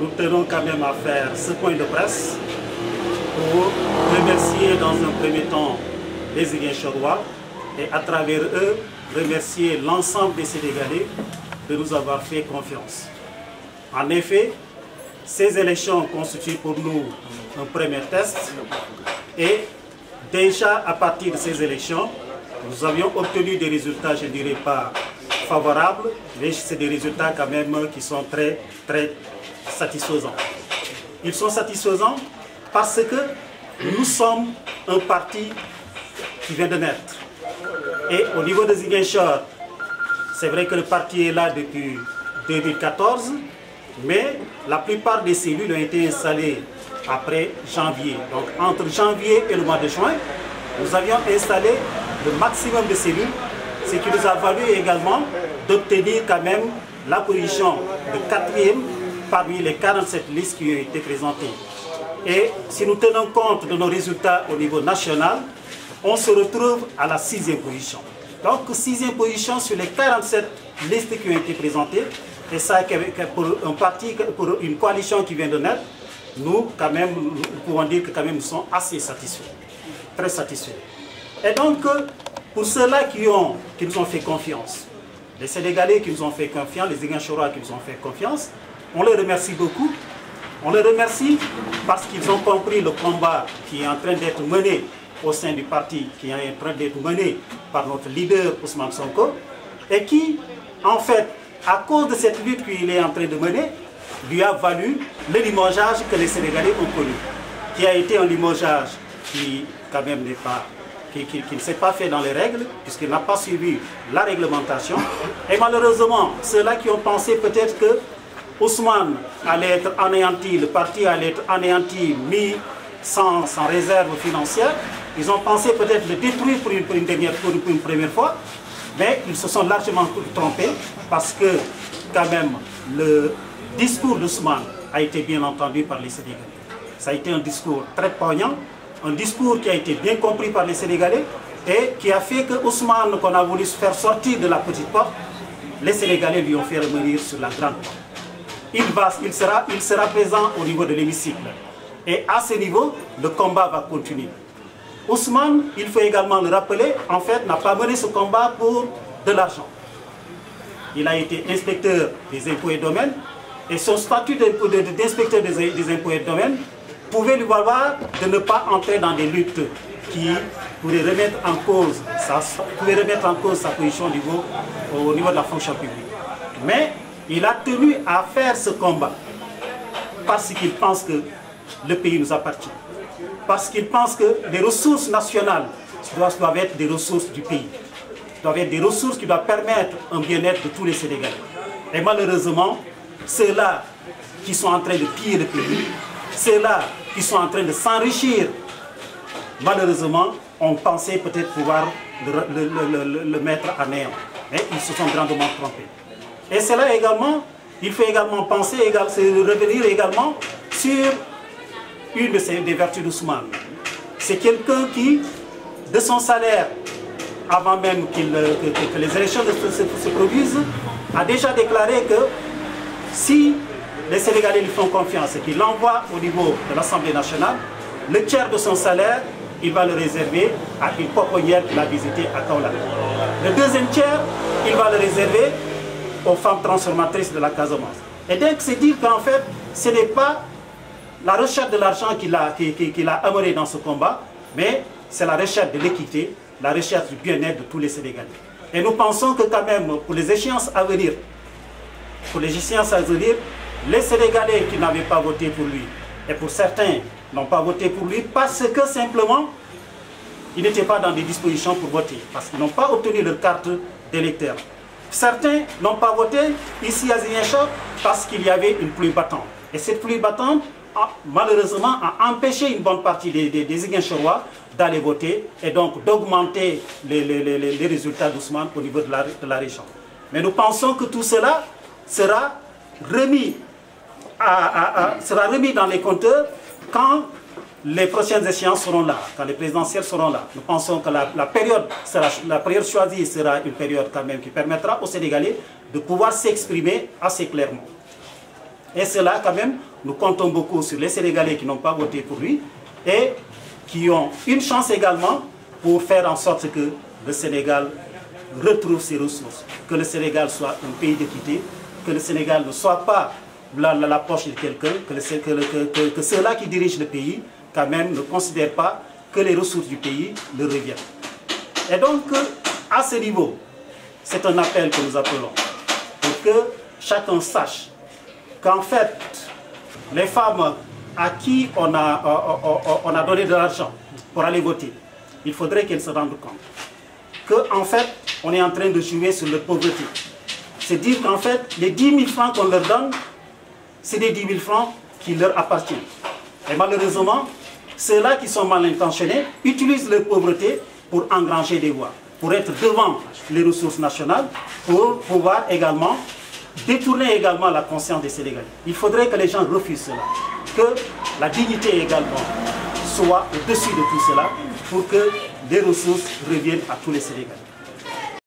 nous tenons quand même à faire ce point de presse pour remercier dans un premier temps les Iguinchorois et à travers eux remercier l'ensemble des Sénégalais de nous avoir fait confiance. En effet, ces élections constituent pour nous un premier test et déjà à partir de ces élections, nous avions obtenu des résultats, je dirais pas favorables, mais c'est des résultats quand même qui sont très, très satisfaisants. Ils sont satisfaisants parce que nous sommes un parti qui vient de naître. Et au niveau de Ziguinchor, c'est vrai que le parti est là depuis 2014, mais la plupart des cellules ont été installées après janvier. Donc entre janvier et le mois de juin, nous avions installé le maximum de cellules, ce qui nous a valu également d'obtenir quand même la position de quatrième parmi les 47 listes qui ont été présentées. Et si nous tenons compte de nos résultats au niveau national, on se retrouve à la sixième position. Donc sixième position sur les 47 listes qui ont été présentées. Et ça, pour un parti, pour une coalition qui vient de naître, nous, quand même, nous pouvons dire que quand même nous sommes assez satisfaits. Très satisfaits. Et donc, pour ceux-là qui, qui nous ont fait confiance, les Sénégalais qui nous ont fait confiance, les Iguinchorois qui nous ont fait confiance, on les remercie beaucoup. On les remercie parce qu'ils ont compris le combat qui est en train d'être mené au sein du parti, qui est en train d'être mené par notre leader Ousmane Sonko, et qui, en fait, à cause de cette lutte qu'il est en train de mener, lui a valu le limogeage que les Sénégalais ont connu, qui a été un limogeage qui, quand même, n'est pas qui, ne s'est pas fait dans les règles, puisqu'il n'a pas suivi la réglementation. Et malheureusement, ceux-là qui ont pensé peut-être que Ousmane allait être anéanti, le parti allait être anéanti, mis sans, sans réserve financière, ils ont pensé peut-être le détruire pour une, une dernière, pour une première fois, mais ils se sont largement trompés parce que quand même le discours d'Ousmane a été bien entendu par les Sénégalais. Ça a été un discours très poignant, un discours qui a été bien compris par les Sénégalais et qui a fait que Ousmane, qu'on a voulu faire sortir de la petite porte, les Sénégalais lui ont fait revenir sur la grande porte. Il, va, il, sera, il sera présent au niveau de l'hémicycle. Et à ce niveau, le combat va continuer. Ousmane, il faut également le rappeler, en fait, n'a pas mené ce combat pour de l'argent. Il a été inspecteur des impôts et domaines, et son statut d'inspecteur des impôts et domaines pouvait lui valoir de ne pas entrer dans des luttes qui pourraient remettre en cause sa, remettre en cause sa position au niveau, au niveau de la fonction publique. Mais il a tenu à faire ce combat parce qu'il pense que le pays nous appartient. Parce qu'il pense que les ressources nationales doivent, doivent être des ressources du pays. Doivent être des ressources qui doivent permettre un bien-être de tous les Sénégalais. Et malheureusement, ceux-là qui sont en train de piller le pays, ceux-là qui sont en train de s'enrichir, malheureusement, ont pensé peut-être pouvoir le, mettre à néant. Mais ils se sont grandement trompés. Et cela également, il faut également penser, revenir également sur une de des vertus d'Ousmane. C'est quelqu'un qui, de son salaire, avant même qu que, les élections se, se produisent, a déjà déclaré que si les Sénégalais lui font confiance et qu'il l'envoie au niveau de l'Assemblée nationale, le tiers de son salaire, il va le réserver à une pouponnière qu'il a visitée à Kaolack. Le deuxième tiers, il va le réserver aux femmes transformatrices de la Casamance. Et donc, c'est dire qu'en fait, ce n'est pas la recherche de l'argent qu'il a, qu'il a amené dans ce combat, mais c'est la recherche de l'équité, la recherche du bien-être de tous les Sénégalais. Et nous pensons que quand même, pour les échéances à venir, pour les échéances à venir, les Sénégalais qui n'avaient pas voté pour lui, et pour certains n'ont pas voté pour lui parce que simplement, ils n'étaient pas dans des dispositions pour voter, parce qu'ils n'ont pas obtenu leur carte d'électeur. Certains n'ont pas voté ici à Ziguinchor parce qu'il y avait une pluie battante. Et cette pluie battante, a, malheureusement, a empêché une bonne partie des, des, d'aller voter et donc d'augmenter les, résultats d'Ousmane au niveau de la région. Mais nous pensons que tout cela sera remis, à, à, à, sera remis dans les compteurs quand les prochaines échéances seront là, quand les présidentielles seront là. Nous pensons que la, période, la période choisie sera une période quand même qui permettra aux Sénégalais de pouvoir s'exprimer assez clairement. Et cela, quand même, nous comptons beaucoup sur les Sénégalais qui n'ont pas voté pour lui et qui ont une chance également pour faire en sorte que le Sénégal retrouve ses ressources, que le Sénégal soit un pays d'équité, que le Sénégal ne soit pas la, la, poche de quelqu'un, que, que, que ceux-là qui dirigent le pays, quand même, ne considèrent pas que les ressources du pays leur reviennent. Et donc, à ce niveau, c'est un appel que nous appelons pour que chacun sache qu'en fait, les femmes à qui on a, on a donné de l'argent pour aller voter, il faudrait qu'elles se rendent compte qu'en fait, on est en train de jouer sur leur pauvreté. C'est dire qu'en fait, les 10 000 francs qu'on leur donne, c'est des 10 000 francs qui leur appartiennent. Et malheureusement, ceux-là qui sont mal intentionnés utilisent leur pauvreté pour engranger des voix, pour être devant les ressources nationales, pour pouvoir également détourner également la conscience des Sénégalais. Il faudrait que les gens refusent cela, que la dignité également soit au-dessus de tout cela pour que les ressources reviennent à tous les Sénégalais.